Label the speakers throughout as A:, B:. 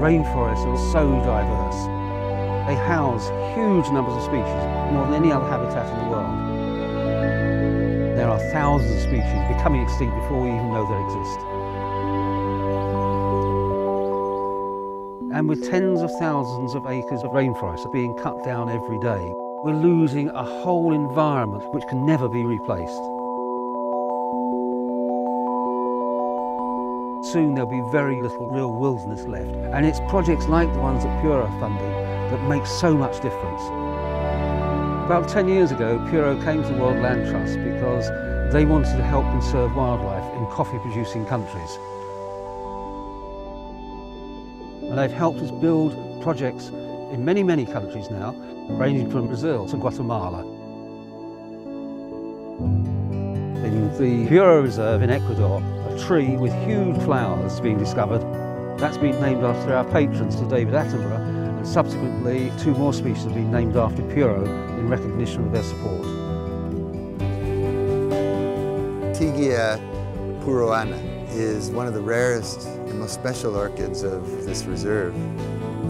A: rainforests are so diverse. They house huge numbers of species, more than any other habitat in the world. There are thousands of species becoming extinct before we even know they exist. And with tens of thousands of acres of rainforest being cut down every day, we're losing a whole environment which can never be replaced. Soon there'll be very little real wilderness left. And it's projects like the ones that Puro are funding that make so much difference. About 10 years ago, Puro came to the World Land Trust because they wanted to help conserve wildlife in coffee-producing countries. And they've helped us build projects in many, many countries now, ranging from Brazil to Guatemala. In the Puro Reserve in Ecuador, tree with huge flowers being discovered. That's been named after our patrons, Sir David Attenborough, and subsequently two more species have been named after Puro in recognition of their support.
B: Teagueia puroana is one of the rarest and most special orchids of this reserve.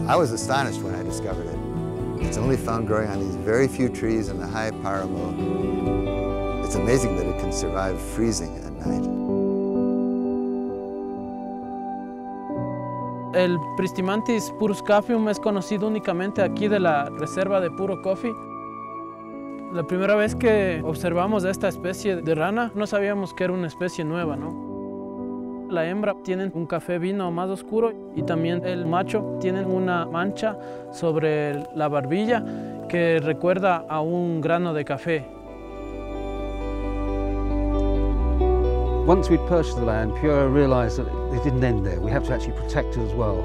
B: I was astonished when I discovered it. It's only found growing on these very few trees in the high Paramo. It's amazing that it can survive freezing at night.
C: El Pristimantis puruscapium es conocido únicamente aquí de la reserva de Puro Coffee. La primera vez que observamos esta especie de rana, no sabíamos que era una especie nueva, ¿no? La hembra tiene un café vino más oscuro y también el macho tiene una mancha sobre la barbilla que recuerda a un grano de café.
A: Once we'd purchased the land, Puro realised that it didn't end there. We have to actually protect it as well.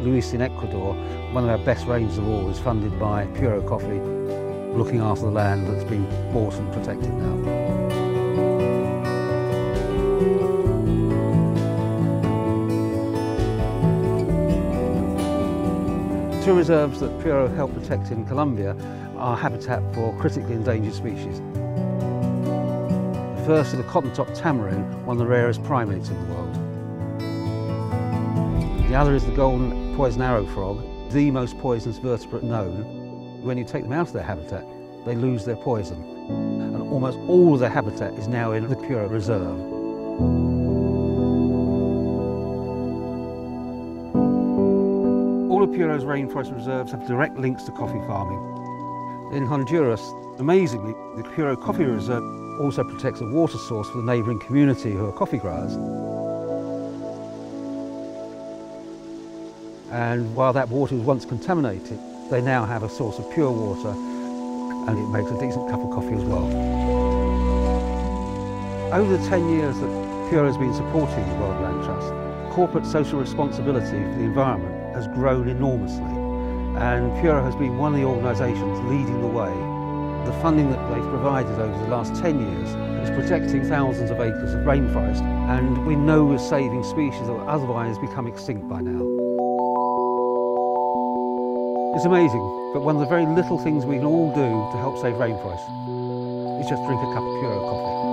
A: Luis in Ecuador, one of our best ranges of all, is funded by Puro Coffee, looking after the land that's been bought and protected now. Two reserves that Puro helped protect in Colombia are habitat for critically endangered species. First is the cotton-top tamarin, one of the rarest primates in the world. The other is the golden poison arrow frog, the most poisonous vertebrate known. When you take them out of their habitat, they lose their poison. And almost all of their habitat is now in the Puro Reserve. All of Puro's rainforest reserves have direct links to coffee farming. In Honduras, amazingly, the Puro Coffee Reserve also protects a water source for the neighbouring community who are coffee growers. And while that water was once contaminated, they now have a source of pure water and it makes a decent cup of coffee as well. Over the 10 years that Puro has been supporting the World Land Trust, corporate social responsibility for the environment has grown enormously and Puro has been one of the organisations leading the way. The funding that they've provided over the last 10 years is protecting thousands of acres of rainforest and we know we're saving species that would otherwise become extinct by now. It's amazing, but one of the very little things we can all do to help save rainforests is just drink a cup of Puro coffee.